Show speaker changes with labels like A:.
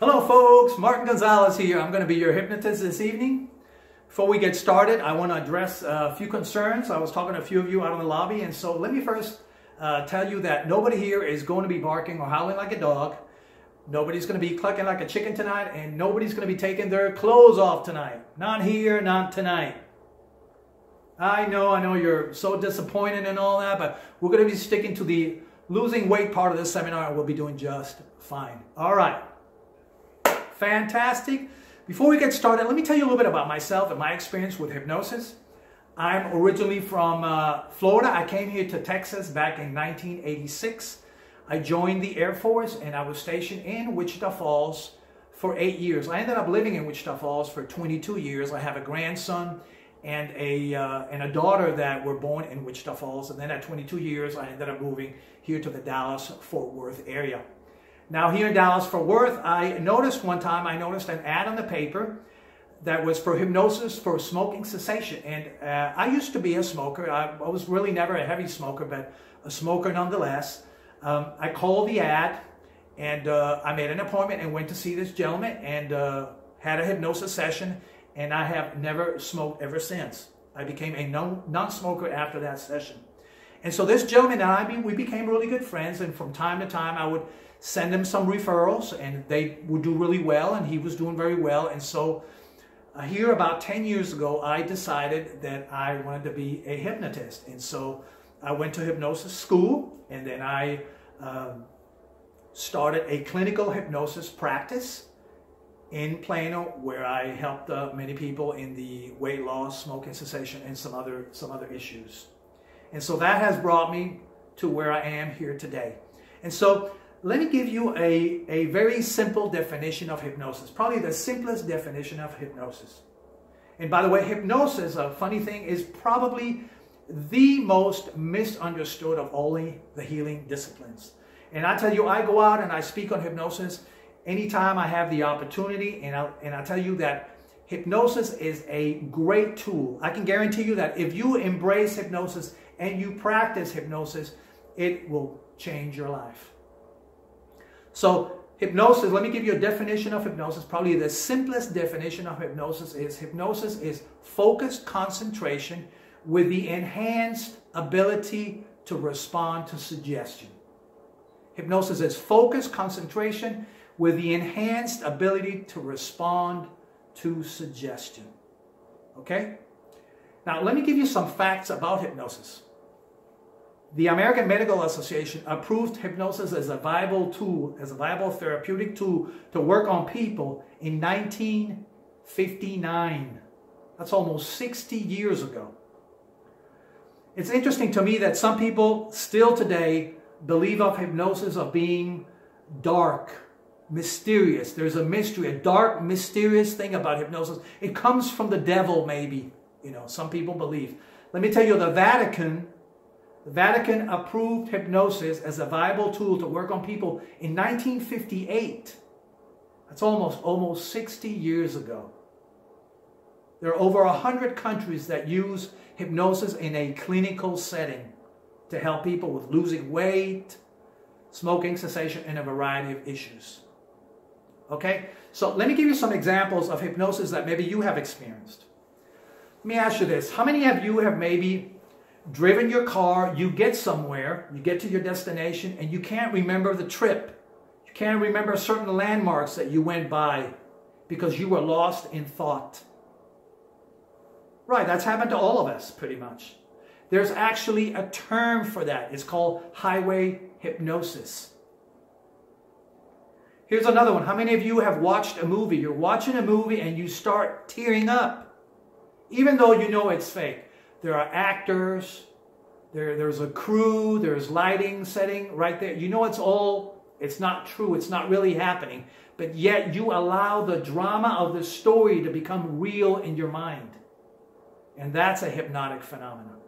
A: Hello folks, Martin Gonzalez here. I'm going to be your hypnotist this evening. Before we get started, I want to address a few concerns. I was talking to a few of you out in the lobby, and so let me first uh, tell you that nobody here is going to be barking or howling like a dog. Nobody's going to be clucking like a chicken tonight, and nobody's going to be taking their clothes off tonight. Not here, not tonight. I know, I know you're so disappointed and all that, but we're going to be sticking to the losing weight part of this seminar, and we'll be doing just fine. All right. Fantastic. Before we get started, let me tell you a little bit about myself and my experience with hypnosis. I'm originally from uh, Florida. I came here to Texas back in 1986. I joined the Air Force and I was stationed in Wichita Falls for eight years. I ended up living in Wichita Falls for 22 years. I have a grandson and a, uh, and a daughter that were born in Wichita Falls. And then at 22 years, I ended up moving here to the Dallas-Fort Worth area. Now here in Dallas-Fort Worth, I noticed one time, I noticed an ad on the paper that was for hypnosis for smoking cessation. And uh, I used to be a smoker. I, I, was really never a heavy smoker, but a smoker nonetheless. Um, I called the ad and uh, I made an appointment and went to see this gentleman and uh, had a hypnosis session. And I have never smoked ever since. I became a non-smoker after that session. And so this gentleman and I, we became really good friends. And from time to time, I would send him some referrals and they would do really well and he was doing very well. And so uh, here about 10 years ago, I decided that I wanted to be a hypnotist. And so I went to hypnosis school and then I um, started a clinical hypnosis practice in Plano where I helped uh, many people in the weight loss, smoking cessation, and some other, some other issues. And so that has brought me to where I am here today. And so let me give you a, a very simple definition of hypnosis, probably the simplest definition of hypnosis. And by the way, hypnosis, a funny thing, is probably the most misunderstood of all the healing disciplines. And I tell you, I go out and I speak on hypnosis anytime I have the opportunity, and I, and I tell you that hypnosis is a great tool. I can guarantee you that if you embrace hypnosis and you practice hypnosis, it will change your life. So hypnosis, let me give you a definition of hypnosis. Probably the simplest definition of hypnosis is hypnosis is focused concentration with the enhanced ability to respond to suggestion. Hypnosis is focused concentration with the enhanced ability to respond to suggestion. Okay? Now, let me give you some facts about hypnosis. The American Medical Association approved hypnosis as a viable tool, as a viable therapeutic tool to work on people in 1959. That's almost 60 years ago. It's interesting to me that some people still today believe of hypnosis of being dark, mysterious. There's a mystery, a dark, mysterious thing about hypnosis. It comes from the devil, maybe. You know, some people believe. Let me tell you, the Vatican the Vatican approved hypnosis as a viable tool to work on people in 1958. That's almost, almost 60 years ago. There are over 100 countries that use hypnosis in a clinical setting to help people with losing weight, smoking cessation, and a variety of issues. Okay? So let me give you some examples of hypnosis that maybe you have experienced. Let me ask you this. How many of you have maybe driven your car, you get somewhere, you get to your destination, and you can't remember the trip. You can't remember certain landmarks that you went by because you were lost in thought. Right, that's happened to all of us pretty much. There's actually a term for that. It's called highway hypnosis. Here's another one. How many of you have watched a movie? You're watching a movie and you start tearing up, even though you know it's fake. There are actors. There, there's a crew. There's lighting setting right there. You know it's all, it's not true. It's not really happening. But yet you allow the drama of the story to become real in your mind. And that's a hypnotic phenomenon.